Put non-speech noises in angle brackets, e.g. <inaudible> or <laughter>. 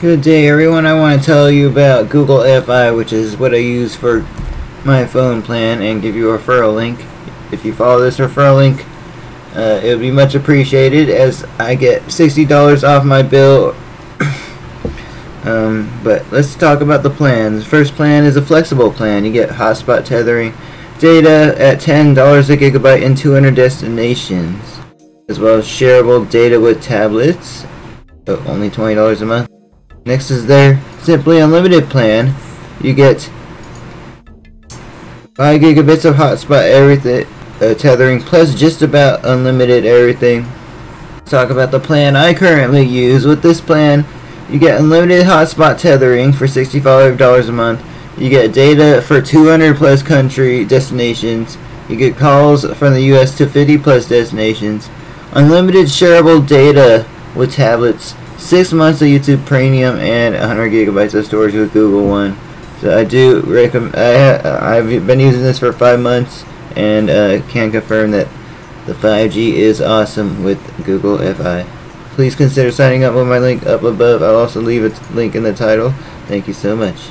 Good day everyone, I want to tell you about Google Fi which is what I use for my phone plan and give you a referral link. If you follow this referral link, uh, it would be much appreciated as I get $60 off my bill. <coughs> um, but let's talk about the plans. First plan is a flexible plan. You get hotspot tethering data at $10 a gigabyte in 200 destinations as well as shareable data with tablets but only $20 a month. Next is their Simply Unlimited plan. You get 5 gigabits of hotspot everything uh, tethering plus just about unlimited everything. Let's talk about the plan I currently use. With this plan, you get unlimited hotspot tethering for $65 a month. You get data for 200 plus country destinations. You get calls from the US to 50 plus destinations. Unlimited shareable data with tablets 6 months of YouTube Premium and 100 gigabytes of storage with Google One. So I do recommend. I I've been using this for five months and uh, can confirm that the 5G is awesome with Google Fi. Please consider signing up with my link up above. I'll also leave a link in the title. Thank you so much.